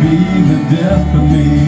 be the death of me.